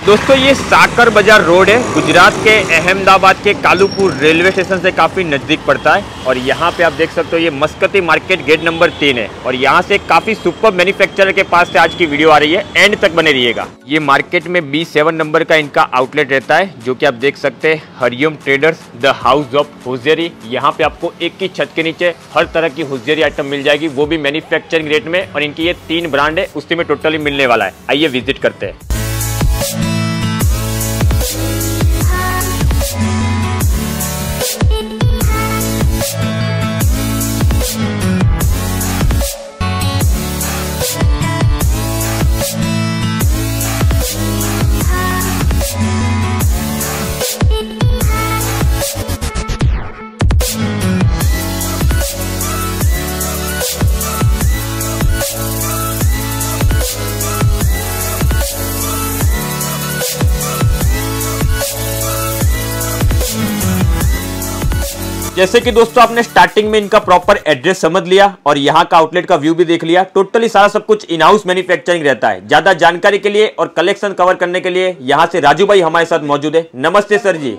दोस्तों, ये साकर बाज़ार रोड है। गुजरात के अहमदाबाद के कालूपुर रेलवे स्टेशन से काफ़ी नज़दीक पड़ता है और यहाँ पे आप देख सकते हो, ये मस्कती मार्केट गेट नंबर तीन है। और यहाँ से काफ़ी सुपर मैन्युफैक्चरर के पास से आज की वीडियो आ रही है। एंड तक बने रहिएगा। ये मार्केट में बी सेवन नंबर का इनका आउटलेट रहता है, जो कि आप देख सकते हैं Hariom traders, the house of hosiery. यहाँ पे आपको एक ही छत के नीचे हर तरह की हुजरी आइटम मिल जाएगी, वो भी मैन्युफैक्चरिंग रेट में। और इनकी ये तीन ब्रांड है, उसी में टोटली मिलने वाला है। आइए विज़िट करते हैं। जैसे कि दोस्तों आपने स्टार्टिंग में इनका प्रॉपर एड्रेस समझ लिया और यहाँ का आउटलेट का व्यू भी देख लिया। टोटली सारा सब कुछ इन हाउस मैन्युफैक्चरिंग रहता है। ज़्यादा जानकारी के लिए और कलेक्शन कवर करने के लिए यहाँ से राजू भाई हमारे साथ मौजूद है। नमस्ते सर जी।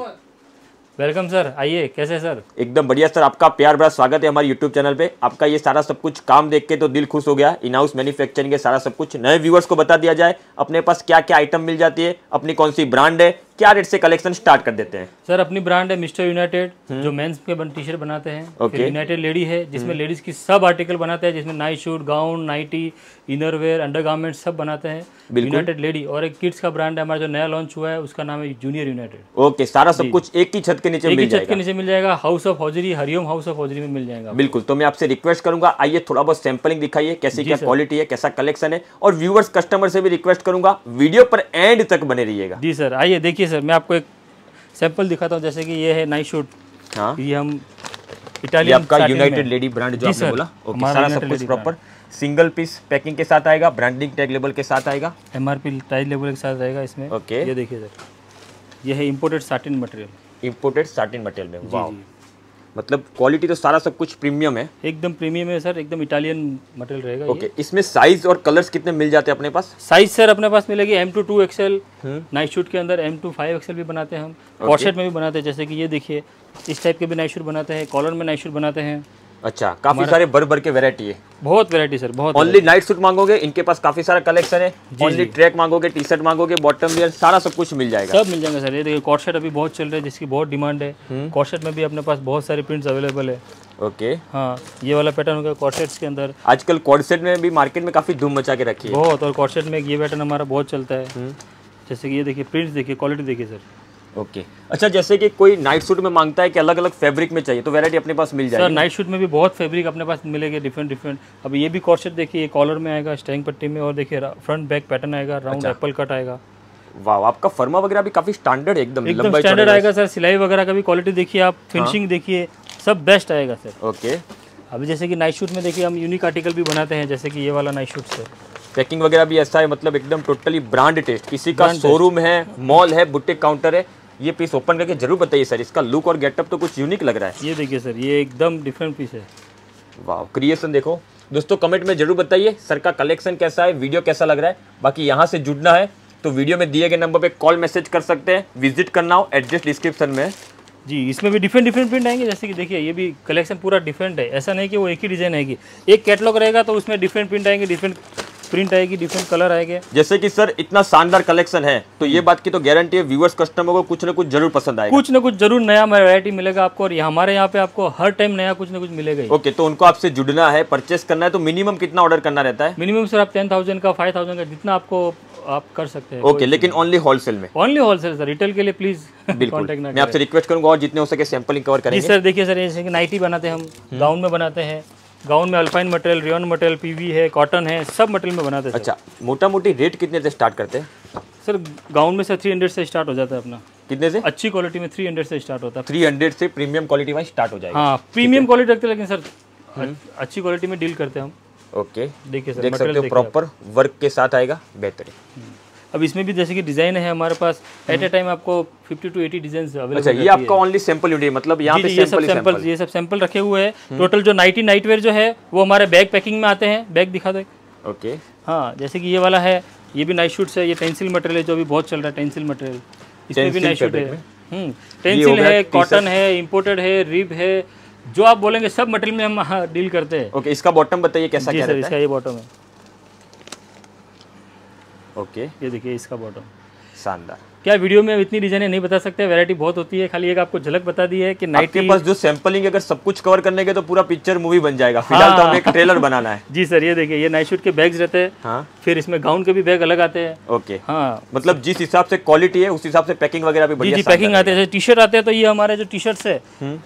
वेलकम सर आइए कैसे सर एकदम बढ़िया सर आपका प्यार बड़ा स्वागत है हमारे यूट्यूब चैनल पे। आपका ये सारा सब कुछ काम देख के तो दिल खुश हो गया। इन हाउस मैन्युफैक्चरिंग के सारा सब कुछ नए व्यूअर्स को बता दिया जाए। अपने पास क्या क्या आइटम मिल जाती है? अपनी कौन सी ब्रांड है? क्या रेट से कलेक्शन स्टार्ट कर देते हैं? सर अपनी ब्रांड है मिस्टर यूनाइटेड जो मेंस के बन टी शर्ट बनाते हैं। Okay. यूनाइटेड लेडी है जिसमें लेडीज़ की सब आर्टिकल बनाते हैं जिसमें night suit gown nightie inner wear under सब बनाते हैं। यूनाइटेड लेडी और एक किड्स का ब्रांड है हमारा जो नया लॉन्च हुआ है उसका नाम है जूनियर यूनाइटेड ओके सारा सब कुछ एक ही छत के नीचे एक ही छत के नीचे मिल जाएगा house of hosiery Hariom house of hosiery में मिल जाएगा बिल्कुल तो मैं आपसे रिक्वेस्ट करूँगा आइए थोड़ा बहुत सैम्पलिंग दिखाइए कैसी क्या क्वालिटी है कैसा कलेक्शन है और व्यूअर्स कस्टमर से भी रिक्वेस्ट करूँगा वीडियो पर एंड तक बने रहिएगा। जी सर आइए देखिए सर मैं आपको एक सैंपल दिखाता हूँ जैसे कि ये है नाइट शूट हाँ। ये हम इटालियन आपका यूनाइटेड लेडी ब्रांड जो आपने बोला। ओके सारा सब कुछ प्रॉपर सिंगल पीस पैकिंग के साथ आएगा ब्रांडिंग टैग लेबल के साथ आएगा। एमआरपी टाइल लेबल के साथ आएगा इसमें। ओके ये देखिए सर ये है imported satin material imported satin material में वाओ मतलब क्वालिटी तो सारा सब कुछ प्रीमियम है। एकदम प्रीमियम है सर एकदम इटालियन मटेरियल रहेगा ओके okay. इसमें साइज़ और कलर्स कितने मिल जाते हैं अपने पास? साइज़ सर अपने पास मिलेगी M to two XL night suit के अंदर एम टू फाइव एक्सएल भी बनाते हैं हम। Okay. पॉशेट में भी बनाते हैं जैसे कि ये देखिए इस टाइप के भी नाइट शूट बनाते हैं कॉलर में नाइट शूट बनाते हैं। अच्छा काफ़ी सारे भर भर के वेरायटी है। बहुत वेरायटी सर बहुत ओनली नाइट सूट मांगोगे इनके पास काफ़ी सारा कलेक्शन है। ओनली ट्रैक मांगोगे टी शर्ट मांगोगे बॉटम वियर सारा सब कुछ मिल जाएगा। सब मिल जाएगा सर ये देखिए कॉर्सेट अभी बहुत चल रहे हैं जिसकी बहुत डिमांड है। कॉर्सेट में भी अपने पास बहुत सारे प्रिंट्स अवेलेबल है। ओके। हाँ ये वाला पैटर्न होगा कॉर्सेट्स के अंदर। आजकल कॉर्ड सेट में भी मार्केट में काफ़ी धूम मचा के रखी है। बहुत और कॉर्सेट में ये पैटर्न हमारा बहुत चलता है। जैसे कि ये देखिए प्रिंट्स देखिए क्वालिटी देखिए सर ओके अच्छा जैसे कि कोई नाइट सूट में माँगता है कि अलग अलग फैब्रिक में चाहिए तो वैरायटी अपने पास मिल जाएगी। सर नाइट शूट में भी बहुत फैब्रिक अपने पास मिलेंगे डिफरेंट डिफरेंट अब ये भी कॉर्सेट देखिए कॉलर में आएगा स्टैंग पट्टी में और देखिए फ्रंट बैक पैटर्न आएगा राउंड एप्पल कट आएगा। वाह आपका फर्मा वगैरह भी काफ़ी स्टैंडर्ड है एकदम एकदम स्टैंडर्ड आएगा सर सिलाई वगैरह का भी क्वालिटी देखिए आप फिनिशिंग देखिए सब बेस्ट आएगा सर ओके अभी जैसे कि नाइट शूट में देखिए हम यूनिक आर्टिकल भी बनाते हैं जैसे कि ये वाला नाइट शूट सर पैकिंग वगैरह भी ऐसा है मतलब एकदम टोटली ब्रांड टेस्ट किसी का शोरूम है मॉल है बुटीक काउंटर है ये पीस ओपन करके ज़रूर बताइए सर इसका लुक और गेटअप तो कुछ यूनिक लग रहा है। ये देखिए सर ये एकदम डिफरेंट पीस है। वाह क्रिएशन देखो। दोस्तों कमेंट में ज़रूर बताइए सर का कलेक्शन कैसा है वीडियो कैसा लग रहा है। बाकी यहाँ से जुड़ना है तो वीडियो में दिए गए नंबर पे कॉल मैसेज कर सकते हैं विज़िट करना हो एड्रेस डिस्क्रिप्शन में। जी इसमें भी डिफरेंट डिफरेंट प्रिंट आएँगे जैसे कि देखिए ये भी कलेक्शन पूरा डिफरेंट है। ऐसा नहीं कि वो एक ही डिज़ाइन आएगी। एक कैटलॉग रहेगा तो उसमें डिफरेंट प्रिंट आएँगे डिफरेंट प्रिंट आएगी डिफरेंट कलर आएँगे। जैसे कि सर इतना शानदार कलेक्शन है तो ये बात की तो गारंटी है व्यूअर्स कस्टमर को कुछ ना कुछ ज़रूर पसंद आएगा। कुछ ना कुछ ज़रूर नया वैरायटी मिलेगा आपको और हमारे यहाँ पे आपको हर टाइम नया कुछ ना कुछ मिलेगा ओके तो उनको आपसे जुड़ना है परचेस करना है तो मिनिमम कितना ऑर्डर करना रहता है? मिनिमम सर आप टेन थाउज़ेंड का फाइव थाउज़ेंड का जितना आपको आप कर सकते हैं। ओके लेकिन ओनली होलसेल में? ओनली होलसेल सर रिटेल के लिए प्लीज़ बिल्कुल। मैं आपसे रिक्वेस्ट करूँगा और जितने हो सके सैंपलिंग कवर करेंगे। सर देखिए सर जैसे नाइटी बनाते हैं हम गाउन में बनाते हैं। गाउन में alpine material rayon material PV है कॉटन है सब मटेरियल में बनाते हैं अच्छा मोटा मोटी रेट कितने से स्टार्ट करते हैं? सर गाउन में से थ्री हंड्रेड से स्टार्ट हो जाता है अपना। कितने से? अच्छी क्वालिटी में थ्री हंड्रेड से स्टार्ट होता है। 300 से प्रीमियम क्वालिटी वाइज स्टार्ट हो जाएगा। हाँ प्रीमियम क्वालिटी रखते हैं लेकिन सर अच्छी क्वालिटी में डील करते हैं हम। ओके देखिए सर देख सकते हो प्रॉपर वर्क के साथ आएगा बेहतरीन। अब इसमें भी जैसे कि डिज़ाइन है हमारे पास एट ए टाइम आपको 50 टू 80 डिज़ाइन अवेलेबल अच्छा ये आपका ओनली सैंपल यूनिट मतलब यहाँ पे ये सब सैंपल ही ये सब सैंपल रखे हुए हैं। टोटल जो नाइटी नाइट वेयर जो है वो हमारे बैग पैकिंग में आते हैं। बैग दिखा दो ओके हाँ जैसे कि ये वाला है ये भी नाइट शूट्स है ये टेंसिल मटेरियल है जो अभी बहुत चल रहा है टेंसिल मटेरियल इसमें भी नाइट शूट है। में? हम्म हो टेंसिल है कॉटन है इम्पोर्टेड है रिब है जो आप बोलेंगे सब मटेरियल में हम डील करते हैं। ओके इसका बॉटम बताइए कैसा क्या रहता इसका ये बॉटम है है। ओके। ये देखिए इसका बॉटम शानदार। क्या वीडियो में इतनी डिजाइने नहीं बता सकते? वैरायटी बहुत होती है। खाली एक आपको झलक बता दी है कि नाइट नाइटी पास जो सैंपलिंग अगर सब कुछ कवर करने के तो पूरा पिक्चर मूवी बन जाएगा। फ़िलहाल तो हाँ। हमें एक ट्रेलर बनाना है। जी सर ये देखिए ये नाइट शूट के बैग्स रहते हैं। हाँ। फिर इसमें गाउन के भी बैग अलग आते हैं। ओके। हाँ। मतलब जिस हिसाब से क्वालिटी है उस हिसाब से पैकिंग वगैरह भी जी जी पैकिंग आते हैं। टी शर्ट आते हैं तो ये हमारे जो टी शर्ट्स है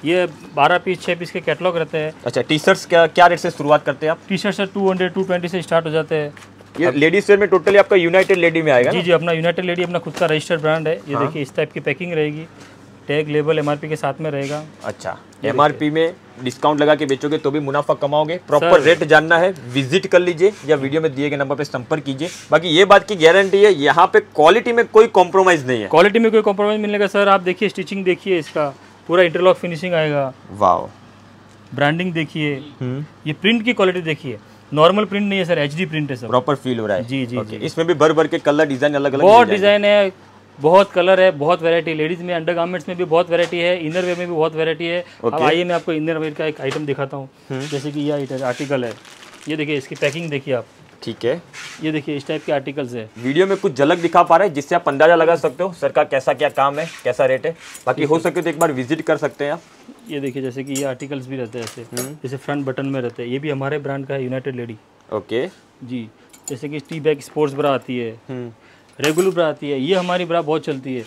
ये बारह पीस छह पीस के कैटलॉग रहते हैं। अच्छा टी शर्ट्स क्या क्या रेट से शुरुआत करते हैं आप? T shirt sir two hundred two twenty से स्टार्ट हो जाते हैं। ये लेडीज़ वेयर में टोटली आपका यूनाइटेड लेडी में आएगा जी जी अपना यूनाइटेड लेडी अपना खुद का रजिस्टर्ड ब्रांड है। ये देखिए इस टाइप की पैकिंग रहेगी। टैग लेबल एमआरपी के साथ में रहेगा। अच्छा एमआरपी में डिस्काउंट लगा के बेचोगे तो भी मुनाफा कमाओगे। प्रॉपर रेट जानना है विज़िट कर लीजिए या वीडियो में दिए गए नंबर पे संपर्क कीजिए। बाकी ये बात की गारंटी है यहाँ पे क्वालिटी में कोई कॉम्प्रोमाइज नहीं है। क्वालिटी में कोई कॉम्प्रोमाइज मिलेगा सर आप देखिए स्टिचिंग देखिए इसका। पूरा इंटरलॉक फिनिशिंग आएगा। वाह ब्रांडिंग देखिए। ये प्रिंट की क्वालिटी देखिए। नॉर्मल प्रिंट नहीं है सर एचडी प्रिंट है सर प्रॉपर फील हो रहा है। जी जी जी। इसमें भी भर भर के कलर डिज़ाइन अलग अलग बहुत डिज़ाइन है बहुत कलर है बहुत वैरायटी लेडीज़ में अंडर गार्मेंट्स में भी बहुत वैरायटी है इनर वेयर में भी बहुत वैरायटी है। अब आइए मैं आपको इनर वेयर का एक आइटम दिखाता हूँ। जैसे कि ये आर्टिकल है। ये देखिए इसकी पैकिंग देखिए आप। ठीक है। ये देखिए इस टाइप के आर्टिकल्स है। वीडियो में कुछ झलक दिखा पा रहे हैं जिससे आप अंदाज़ा लगा सकते हो सर का कैसा क्या काम है कैसा रेट है। बाकी हो सके तो एक बार विज़िट कर सकते हैं आप। ये देखिए जैसे कि ये आर्टिकल्स भी रहते हैं ऐसे। जैसे फ्रंट बटन में रहते हैं। ये भी हमारे ब्रांड का है यूनाइटेड लेडी ओके। जी। जैसे कि टी बैग स्पोर्ट्स ब्रा आती है। हम्म। रेगुलर ब्रा आती है। ये हमारी ब्रा बहुत चलती है।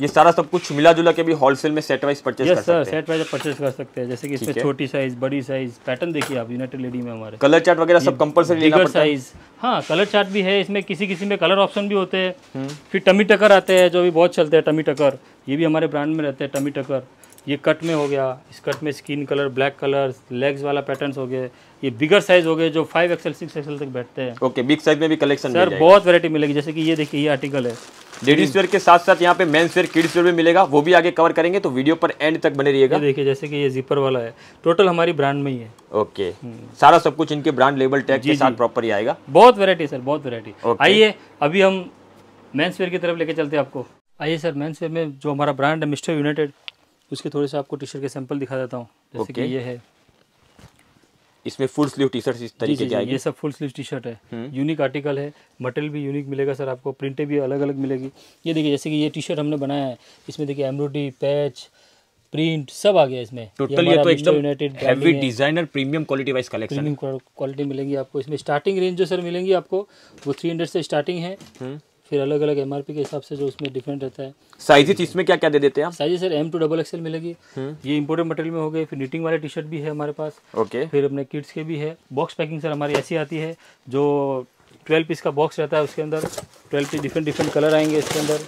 ये सारा सब कुछ मिला जुला के भी होलसेल में सेट वाइज परचेज कर सर सकते हैं। सेट वाइज परचेज कर सकते हैं। जैसे कि इसमें छोटी साइज़ बड़ी साइज़ पैटर्न देखिए आप यूनाइटेड लेडी में हमारे। कलर चार्ट वगैरह सब कंपलसरी लेना पड़ता है। साइज़ हाँ कलर चार्ट भी है इसमें किसी किसी में कलर ऑप्शन भी होते हैं। फिर टमी टकर आते हैं जो भी बहुत चलते हैं टमी टकर ये भी हमारे ब्रांड में रहते हैं टमी टकर ये कट में हो गया इस कट में skin colour black colour legs वाला पैटर्न्स हो गए ये बिगर साइज़ हो गए जो फाइव एक्सएल सिक्स एक्सएल तक बैठते हैं। ओके बिग साइज़ में भी कलेक्शन सर बहुत वैरायटी मिलेगी जैसे कि ये देखिए ये आर्टिकल है। लेडीज़ वेयर के साथ साथ यहाँ पे मेंस वेयर किड्स वेयर भी मिलेगा वो भी आगे कवर करेंगे तो वीडियो पर एंड तक बने रहिएगा। ये देखिए जैसे कि ये जिपर वाला है। टोटल हमारी ब्रांड में ही है। ओके सारा सब कुछ इनके ब्रांड लेबल टैग के साथ प्रॉपर ही आएगा। बहुत वेरायटी सर बहुत वैरायटी. आइए अभी हम मेंस वेयर की तरफ़ लेके चलते हैं आपको। आइए सर मेंस वेयर में जो हमारा ब्रांड है मिस्टर यूनाइटेड उसके थोड़े से आपको टी शर्ट के सैंपल दिखा देता हूँ जैसे कि ये है। इसमें फुल स्लीव टी शर्ट इस तरीके की ये सब फुल स्लीव टी शर्ट है यूनिक आर्टिकल है मटेरियल भी यूनिक मिलेगा सर आपको प्रिंटें भी अलग अलग मिलेगी। ये देखिए जैसे कि ये टी शर्ट हमने बनाया है इसमें देखिए एम्ब्रॉयडरी पैच प्रिंट सब आ गया इसमें। टोटल ये तो एकदम heavy designer premium quality wise collection premium quality मिलेंगी आपको। इसमें स्टार्टिंग रेंज जो सर मिलेंगी आपको वो थ्री हंड्रेड से स्टार्टिंग है। फिर अलग अलग एम के हिसाब से जो उसमें डिफरेंट रहता है। साइजेस इसमें क्या क्या दे देते हैं आप? Size sir M to double XL मिलेगी। ये इंपोर्टेड मटेरियल में हो गए फिर निटिंग वाले टी शर्ट भी है हमारे पास। ओके फिर अपने किड्स के भी है। बॉक्स पैकिंग सर हमारी ऐसी आती है जो ट्वेल्व पीस का बॉक्स रहता है उसके अंदर। Twelve piece different different colour आएँगे इसके अंदर।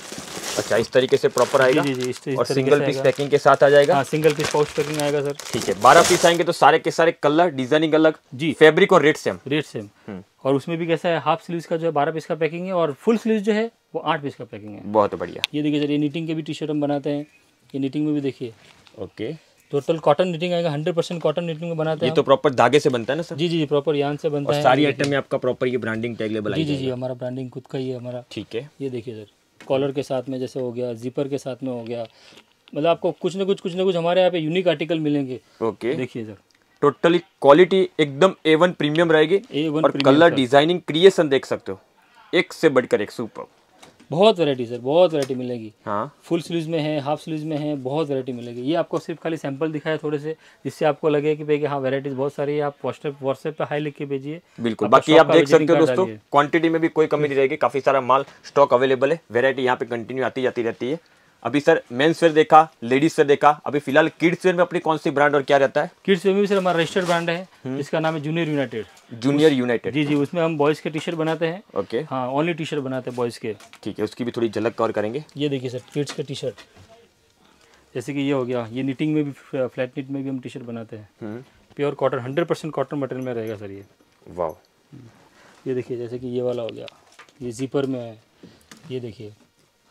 अच्छा इस तरीके से प्रॉपर आएगा? जी जी इस, इस और सिंगल पीस पैकिंग के साथ आ जाएगा? हाँ सिंगल पीस पाउच पैकिंग आएगा सर ठीक है बारह पीस आएँगे तो सारे के सारे कलर डिज़ाइनिंग अलग जी। फैब्रिक और रेट सेम रेट सेम और उसमें भी कैसा है हाफ़ स्लीव्स का जो है बारह पीस का पैकिंग है और फुल स्लीव जो है वो आठ पीस का पैकिंग है। बहुत बढ़िया। ये देखिए सर ये नीटिंग के भी टी शर्ट हम बनाते हैं। ये नीटिंग में भी देखिए। ओके टोटल कॉटन नीटिंग आएगा हंड्रेड परसेंट कॉटन नीटिंग में बनाते हैं तो प्रॉपर धागे से बनता है ना सर जी जी जी प्रॉपर यान से बनता और है। सारी आइटम में आपका प्रॉपर ये ब्रांडिंग टैग लेबल जी जी जी हमारा ब्रांडिंग खुद का ही है हमारा। ठीक है। ये देखिए सर कॉलर के साथ में जैसे हो गया जीपर के साथ में हो गया मतलब आपको कुछ ना कुछ कुछ ना कुछ हमारे यहाँ पे यूनिक आर्टिकल मिलेंगे। ओके। देखिए सर टोटली क्वालिटी एकदम ए वन प्रीमियम रहेगी ए वन और कलर डिज़ाइनिंग क्रिएशन देख सकते हो। एक से बढ़कर एक सुपर बहुत वैरायटी सर बहुत वैरायटी मिलेगी। हाँ। फुल स्लीव में है हाफ़ स्लीव में है बहुत वैरायटी मिलेगी। ये आपको सिर्फ़ खाली सैंपल दिखाया थोड़े से जिससे आपको लगे कि भाई हाँ वैरायटीज बहुत सारी है आप व्हाट्सएप व्हाट्सएप पे हाई लिख के भेजिए। बिल्कुल बाकी आप देख सकते हो दोस्तों। क्वांटिटी में भी कोई कमी नहीं रहेगी काफ़ी सारा माल स्टॉक अवेलेबल है वेरायटी यहाँ पे कंटिन्यू आती जाती रहती है। अभी सर मेन्स वेयर देखा लेडीज़ वेयर देखा अभी फ़िलहाल किड्स वेयर में अपनी कौन सी ब्रांड और क्या रहता है? किड्स वेयर में भी सर हमारा रजिस्टर्ड ब्रांड है जिसका नाम है जूनियर यूनाइटेड जूनियर यूनाइटेड जी जी उसमें हम बॉयज़ के टी शर्ट बनाते हैं। ओके हाँ ओनली टी शर्ट बनाते हैं बॉयज़ के। ठीक है उसकी भी थोड़ी झलक कवर करेंगे। ये देखिए सर किड्स का टी शर्ट जैसे कि ये हो गया ये नीटिंग में भी फ्लैट नीट में भी हम टी शर्ट बनाते हैं। हम्म। Pure cotton hundred percent cotton material में रहेगा सर ये। वाह ये देखिए जैसे कि ये वाला हो गया ये जीपर में है। ये देखिए।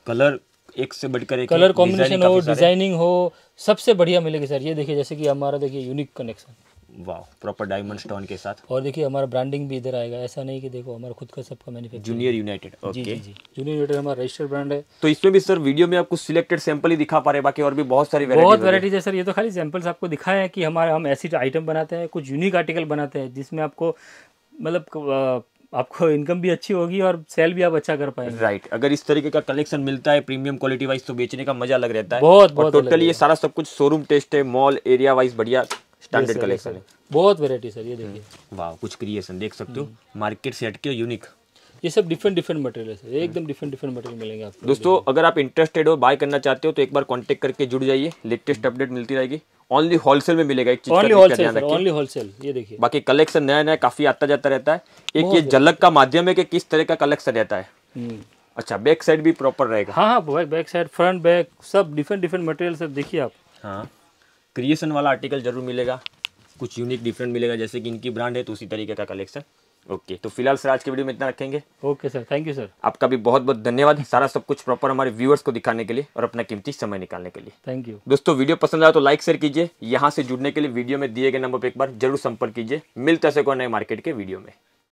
कलर एक से बढ़कर एक कलर कॉम्बिनेशन हो डिज़ाइनिंग हो सबसे बढ़िया मिलेगी सर ये देखिए जैसे कि हमारा देखिए यूनिक कनेक्शन वाह प्रॉपर डायमंड स्टोन के साथ। और देखिए हमारा ब्रांडिंग भी इधर आएगा। ऐसा नहीं कि देखो हमारा खुद का सबका मैन्युफैक्चर जूनियर यूनाइटेड ओके जी जी। जूनियर यूनिट हमारा रजिस्टर्ड ब्रांड है। तो इसमें भी सर वीडियो में आपको सिलेक्टेड सैंपल ही दिखा पा रहे बाकी और भी बहुत सारी बहुत वैरायटी है सर ये तो खाली सैंपल्स आपको दिखाए हैं कि हमारे हम ऐसी आइटम बनाते हैं कुछ यूनिक आर्टिकल बनाते हैं जिसमें आपको मतलब आपको इनकम भी अच्छी होगी और सेल भी आप अच्छा कर पाएँगे। राइट अगर इस तरीके का कलेक्शन मिलता है प्रीमियम क्वालिटी वाइज तो बेचने का मज़ा लग रहता है। बहुत बहुत टोटली ये सारा सब कुछ शोरूम टेस्ट है मॉल एरिया वाइज बढ़िया स्टैंडर्ड कलेक्शन है। बहुत वेरायटी सर ये देखिए। वाह कुछ क्रिएशन देख सकते हो। मार्केट से हटके यूनिक ये सब डिफरेंट डिफरेंट मटेरियल है। एकदम डिफरेंट डिफरेंट मटेरियल मिलेंगे आपको। दोस्तों अगर आप इंटरेस्टेड हो बाय करना चाहते हो तो एक बार कॉन्टेक्ट करके जुड़ जाइए। लेटेस्ट अपडेट मिलती रहेगी। ओनली होलसेल में मिलेगा एक चीज़ का ओनली होलसेल ओनली होलसेल ये देखिए। बाकी कलेक्शन नया नया काफ़ी आता जाता रहता है। एक ये झलक का माध्यम है कि किस तरह का कलेक्शन रहता है। हम्म। अच्छा बैक साइड भी प्रॉपर रहेगा। हाँ हाँ बैक साइड फ्रंट बैक सब डिफरेंट डिफरेंट मटेरियल सब देखिए आप। हाँ। क्रिएशन वाला आर्टिकल ज़रूर मिलेगा। कुछ यूनिक डिफरेंट मिलेगा जैसे कि इनकी ब्रांड है तो उसी तरीके का कलेक्शन ओके तो फ़िलहाल सर आज के वीडियो में इतना रखेंगे। Okay sir thank you sir आपका भी बहुत बहुत धन्यवाद। सारा सब कुछ प्रॉपर हमारे व्यूअर्स को दिखाने के लिए और अपना कीमती समय निकालने के लिए। थैंक यू दोस्तों वीडियो पसंद आया तो लाइक शेयर कीजिए। यहाँ से जुड़ने के लिए वीडियो में दिए गए नंबर पर एक बार ज़रूर संपर्क कीजिए। मिलता से कोई नए मार्केट के वीडियो में।